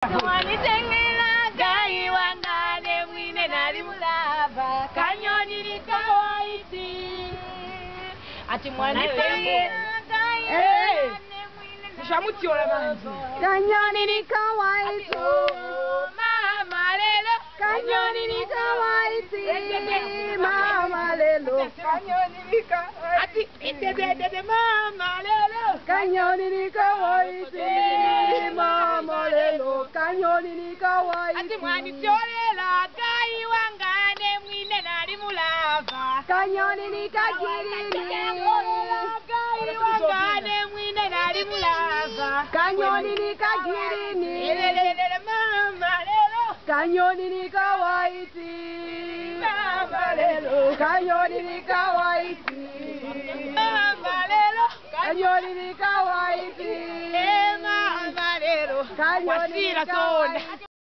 wanitengera ngai wangane mwine nari mulava kanyonirikawo iti ati mwanitengera ngai wangane mwine ushamutiora manje kanyonirikawaiti mama lelo kanyonirikawaiti mama lelo kanyonirika ati itededede mama lelo kanyonirika Kanyoni ni kawaiti. ati mwanityolela gai wangane mwine nali mulava Kanyoni ni kajirini. gai wangane mwine nali mulava Kanyoni ni kajirini. Elelelele mama lelo Kanyoni ni kawaiti. mama lelo Kanyoni ni kawaiti. mama lelo Kanyoni ni kawaiti. Eh, mama